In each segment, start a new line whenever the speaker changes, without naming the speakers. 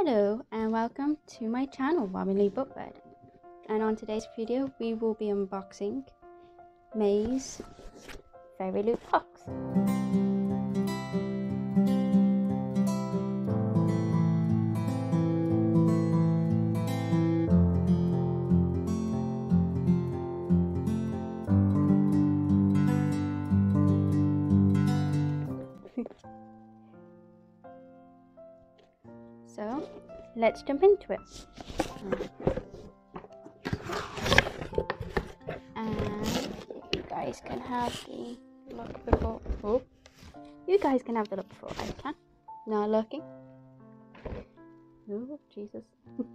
Hello and welcome to my channel Robinlea BookBird and on today's video we will be unboxing May's Fairy Loot box. Let's jump into it. And you guys can have the look before. Oh, you guys can have the look before I can. Not looking. Oh, Jesus.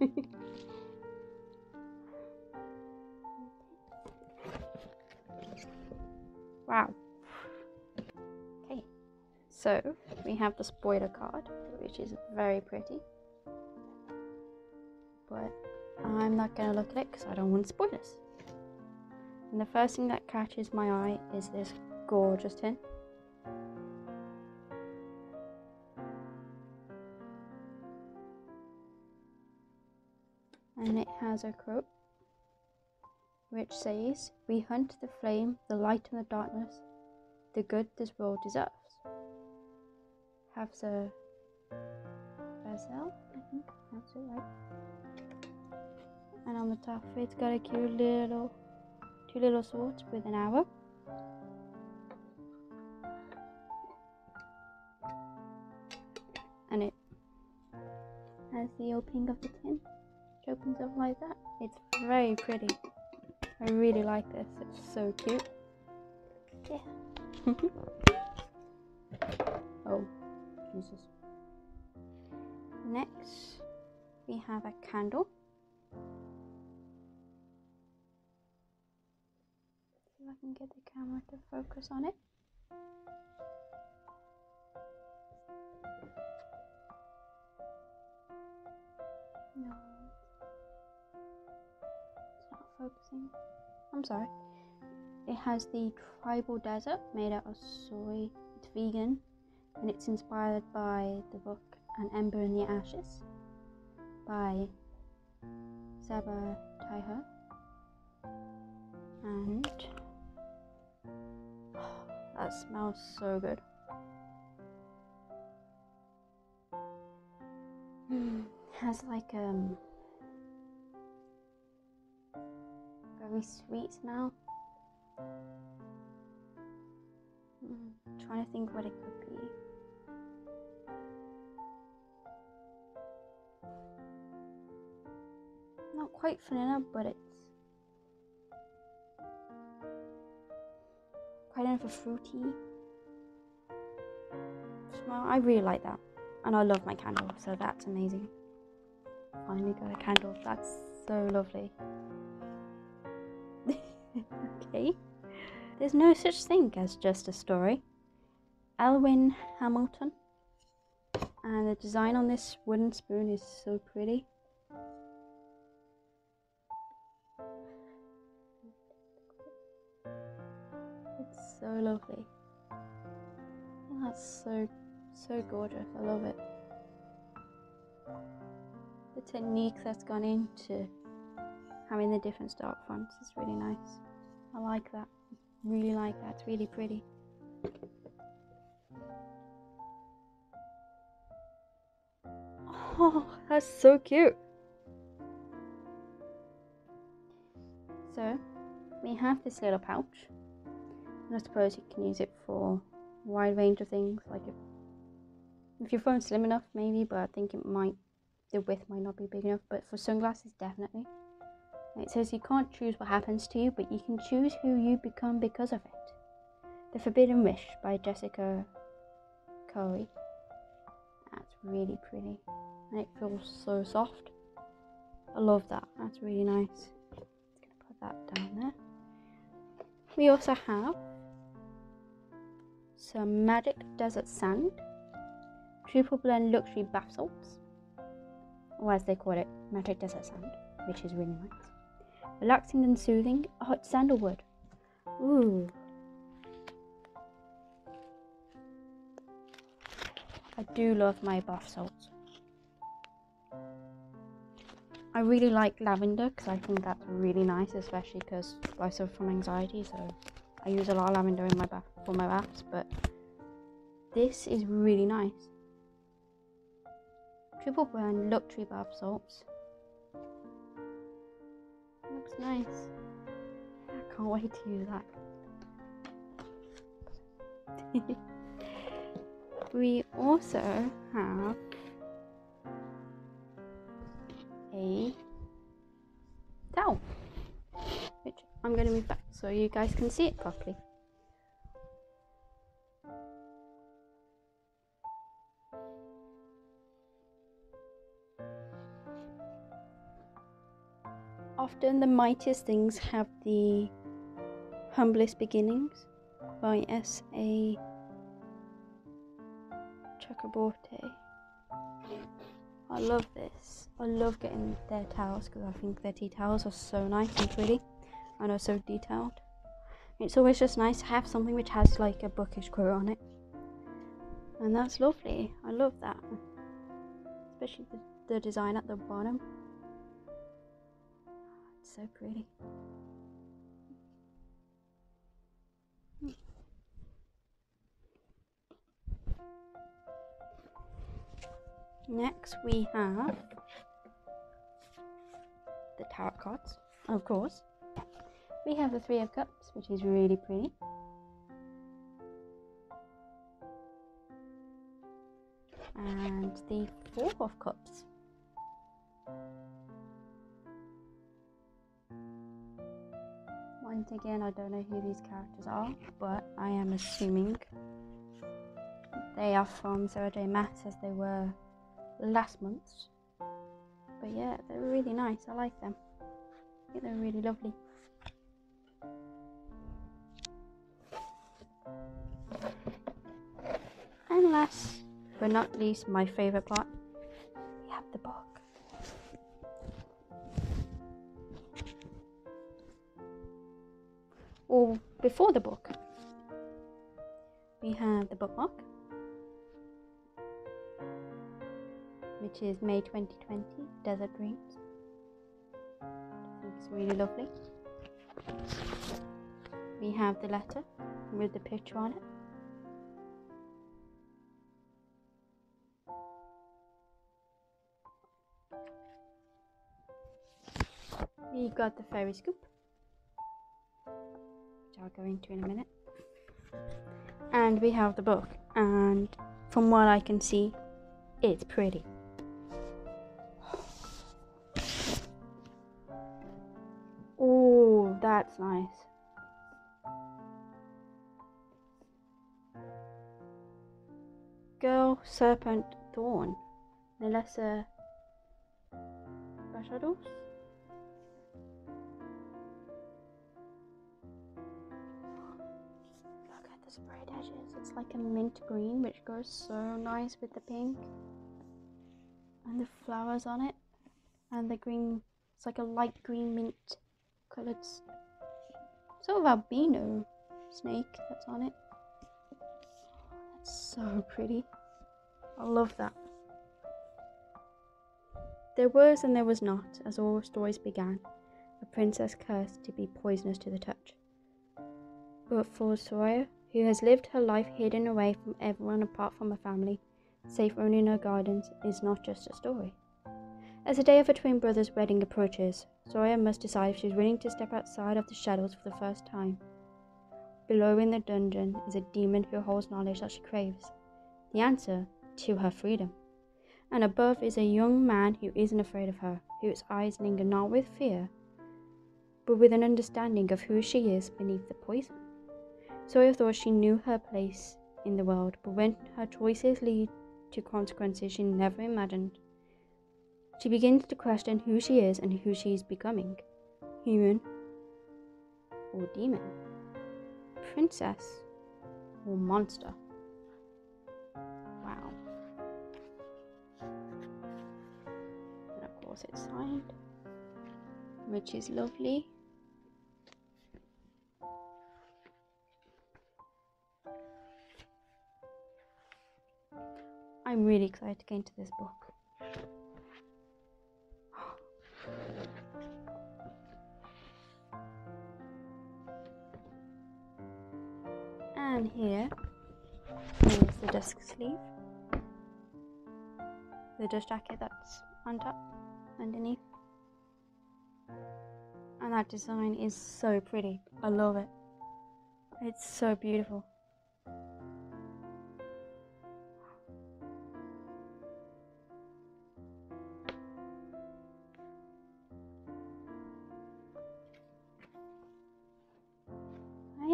wow. Okay, so we have the spoiler card, which is very pretty but I'm not going to look at it because I don't want spoilers. And the first thing that catches my eye is this gorgeous tin. And it has a quote which says, We hunt the flame, the light and the darkness, the good this world deserves. Have the Basil, I think that's it, right? And on the top of it's got a cute little two little swords with an arrow and it has the opening of the tin. Which opens up like that. It's very pretty. I really like this. It's so cute. Yeah. Oh Jesus. Next we have a candle get the camera to focus on it. No, it's not focusing. I'm sorry. It has the tribal desert made out of soy. It's vegan and it's inspired by the book An Ember in the Ashes by Sabaa Tahir. And that smells so good. Mm, has like um very sweet smell. Mm, trying to think what it could be. Not quite vanilla, but it's enough a fruity smell. I really like that. And I love my candle, so that's amazing. Finally got a candle. That's so lovely. okay. There's no such thing as just a story. Alwyn Hamilton. And the design on this wooden spoon is so pretty. So gorgeous. I love it. The technique that's gone into having the different start fonts is really nice. I like that. Really like that. It's really pretty. Oh, that's so cute. So, we have this little pouch I suppose you can use it for a wide range of things, like if, your phone's slim enough, maybe, but I think it might, the width might not be big enough, but for sunglasses, definitely. It says you can't choose what happens to you, but you can choose who you become because of it. The Forbidden Wish by Jessica Khoury. That's really pretty. And it feels so soft. I love that. That's really nice. Just gonna put that down there. We also have some magic desert sand, triple blend luxury bath salts, or as they call it, magic desert sand, which is really nice. Relaxing and soothing, hot sandalwood. Ooh. I do love my bath salts. I really like lavender because I think that's really nice, especially because I suffer from anxiety, so I use a lot of lavender in my bath for my baths. But this is really nice. Triple blend luxury bath salts. Looks nice. I can't wait to use that. we also have a towel, which I'm going to move back so you guys can see it properly. Often the mightiest things have the humblest beginnings by S.A. Chakraborty. I love this. I love getting their towels because I think their tea towels are so nice and pretty and are so detailed. It's always just nice to have something which has like a bookish quote on it. And that's lovely. I love that. Especially the, the design at the bottom. So pretty. Next we have the tarot cards, of course. We have the Three of Cups, which is really pretty. And the Four of Cups. Once again, I don't know who these characters are, but I am assuming they are from Sarah J. Maas as they were last month. But yeah, they're really nice. I like them. I think they're really lovely. And last but not least, my favorite part, before the book, we have the bookmark. which is May 2020, Desert Dreams. It's really lovely. We have the letter with the picture on it. We got the fairy scoop, I'll go into in a minute. And we have the book, and from what I can see, it's pretty. Oh, that's nice. Girl, Serpent, Thorn. Bashardoust? Look the sprayed edges. It's like a mint green, which goes so nice with the pink. And the flowers on it. And the green, it's like a light green mint coloured sort of albino snake that's on it. That's so pretty. I love that. There was and there was not, as all stories began, a princess cursed to be poisonous to the touch. But for Soraya, who has lived her life hidden away from everyone apart from her family, safe only in her gardens, is not just a story. As the day of her twin brother's wedding approaches, Soraya must decide if she is willing to step outside of the shadows for the first time. Below in the dungeon is a demon who holds knowledge that she craves, the answer to her freedom. And above is a young man who isn't afraid of her, whose eyes linger not with fear, but with an understanding of who she is beneath the poison. Soraya thought she knew her place in the world, but when her choices lead to consequences she never imagined, she begins to question who she is and who she is becoming human or demon, princess or monster. Wow. And of course, it's signed, which is lovely. I'm really excited to get into this book. And here is the desk sleeve, the dust jacket that's on top, underneath. And that design is so pretty. I love it. It's so beautiful.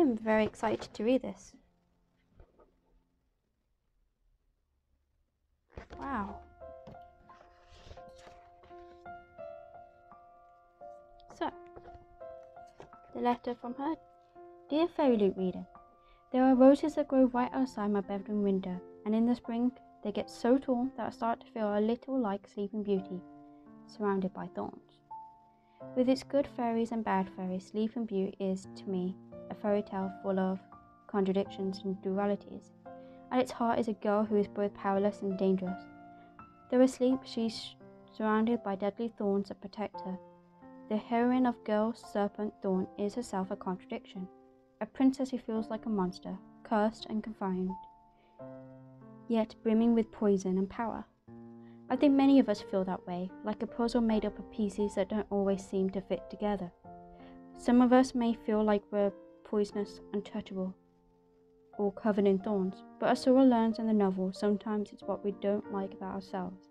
Am very excited to read this. Wow. So, the letter from her Dear Fairy Loot Reader, There are roses that grow right outside my bedroom window, and in the spring they get so tall that I start to feel a little like Sleeping Beauty, surrounded by thorns. With its good fairies and bad fairies, Sleeping Beauty is, to me, a fairy tale full of contradictions and dualities. At its heart is a girl who is both powerless and dangerous. Though asleep, she's surrounded by deadly thorns that protect her. The heroine of Girl Serpent Thorn is herself a contradiction, a princess who feels like a monster, cursed and confined, yet brimming with poison and power. I think many of us feel that way, like a puzzle made up of pieces that don't always seem to fit together. Some of us may feel like we're poisonous, untouchable, or covered in thorns, but as Sora learns in the novel, sometimes it's what we don't like about ourselves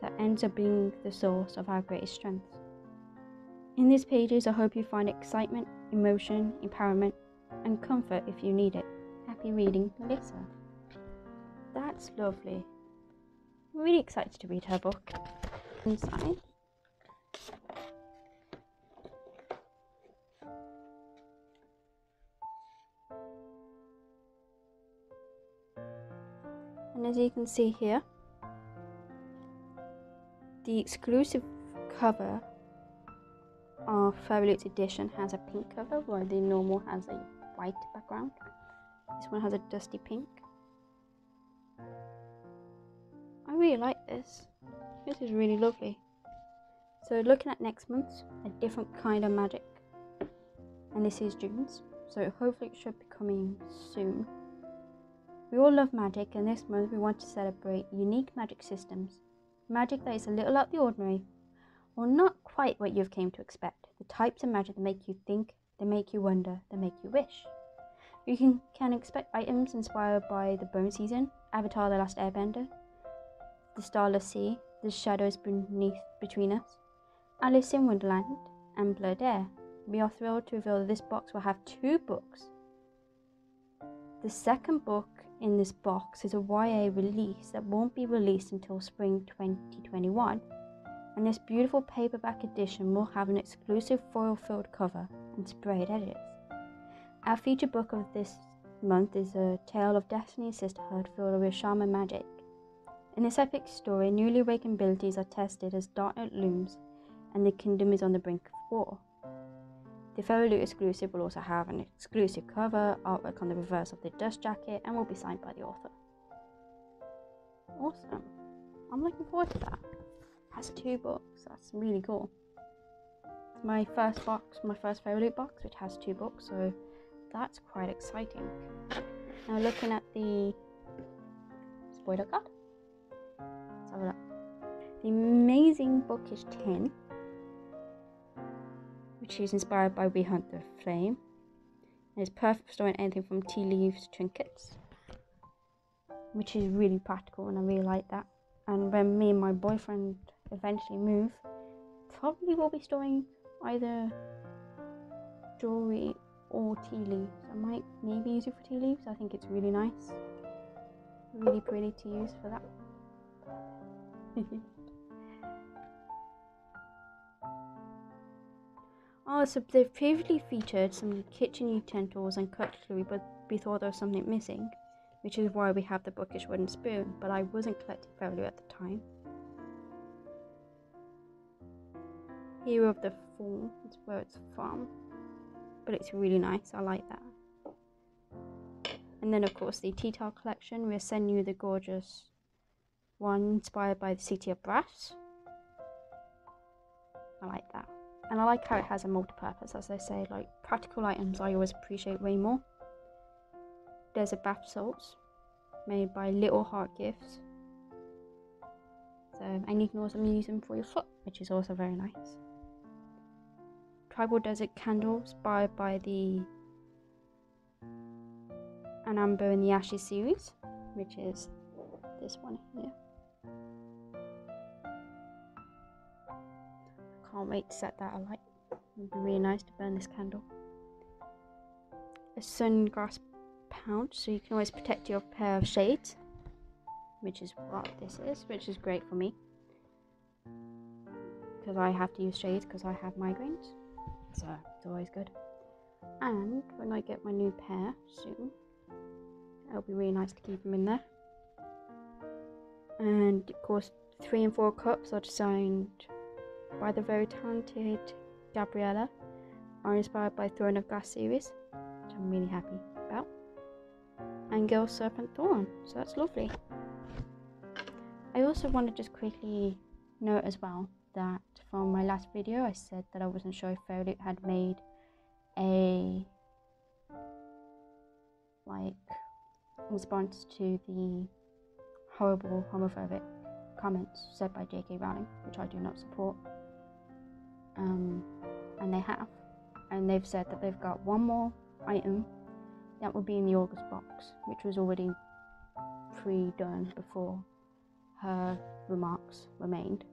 that ends up being the source of our greatest strengths. In these pages, I hope you find excitement, emotion, empowerment, and comfort if you need it. Happy reading, Melissa. That's lovely. I'm really excited to read her book. Inside. And as you can see here, the exclusive cover of Fairy edition has a pink cover while the normal has a white background. This one has a dusty pink. I really like this. This is really lovely. So looking at next month, a different kind of magic. And this is June's, so hopefully it should be coming soon. We all love magic and this month we want to celebrate unique magic systems. Magic that is a little out the ordinary, or not quite what you've came to expect. The types of magic that make you think, they make you wonder, they make you wish. You can, can expect items inspired by the Bone Season, Avatar The Last Airbender, The Starless Sea, The Shadows Beneath Between Us, Alice in Wonderland, and Blood Heir. We are thrilled to reveal that this box will have two books. The second book in this box is a YA release that won't be released until spring 2021 and this beautiful paperback edition will have an exclusive foil filled cover and sprayed edges. Our featured book of this month is A Tale of Destiny and Sisterhood filled with shaman magic. In this epic story, newly awakened abilities are tested as darkness looms and the kingdom is on the brink of war. The Fairy exclusive will also have an exclusive cover, artwork on the reverse of the dust jacket, and will be signed by the author. Awesome. I'm looking forward to that has two books. That's really cool. It's my first box, my first Fairy box, which has two books, so that's quite exciting. Now looking at the spoiler card. Let's have a look. The amazing bookish tin, which is inspired by We Hunt the Flame. And it's perfect for storing anything from tea leaves to trinkets, which is really practical, and I really like that. And when me and my boyfriend eventually move, probably we'll be storing either jewelry or tea leaves. I might maybe use it for tea leaves. I think it's really nice, really pretty to use for that. oh, so they've previously featured some kitchen utensils and cutlery, but we thought there was something missing, which is why we have the bookish wooden spoon. But I wasn't collecting value at the time. Hero of the Fall is where it's from. But it's really nice, I like that. And then of course the tea towel collection, we'll send you the gorgeous one inspired by the City of Brass. I like that. And I like how it has a multi-purpose, as I say, like practical items I always appreciate way more. desert bath salts made by Little Heart Gifts. So, and you can also use them for your foot, which is also very nice. Tribal Desert Candles by by the An Ember in the Ashes series, which is this one here. Can't wait to set that alight. It'd be really nice to burn this candle. A sunglass pouch, so you can always protect your pair of shades, which is what this is, which is great for me because I have to use shades because I have migraines, so it's always good. And when I get my new pair soon, it'll be really nice to keep them in there. And of course, three and four cups are designed by the very talented Gabriella, are inspired by Throne of Glass series, which I'm really happy about. And Girl Serpent Thorn, so that's lovely. I also want to just quickly note as well that from my last video I said that I wasn't sure if Fairyloot had made a like response to the horrible homophobic comments said by J.K. Rowling, which I do not support. Um, and they have, and they've said that they've got one more item that will be in the August box, which was already pre-done before her remarks were made.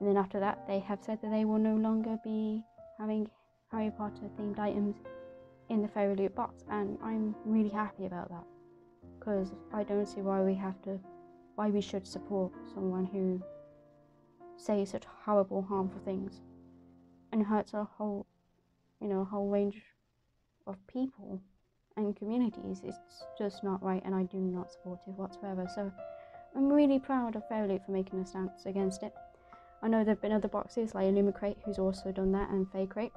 And then after that, they have said that they will no longer be having Harry Potter themed items in the Fairy Loot box, and I'm really happy about that because I don't see why we have to, why we should support someone who says such horrible, harmful things and hurts a whole, you know, whole range of people and communities. It's just not right, and I do not support it whatsoever. So I'm really proud of Fairy Loot for making a stance against it. I know there have been other boxes like Illumicrate who's also done that and Fake So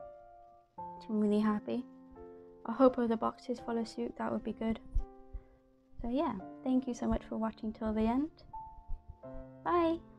I'm really happy. I hope other boxes follow suit, that would be good. So yeah, thank you so much for watching till the end. Bye!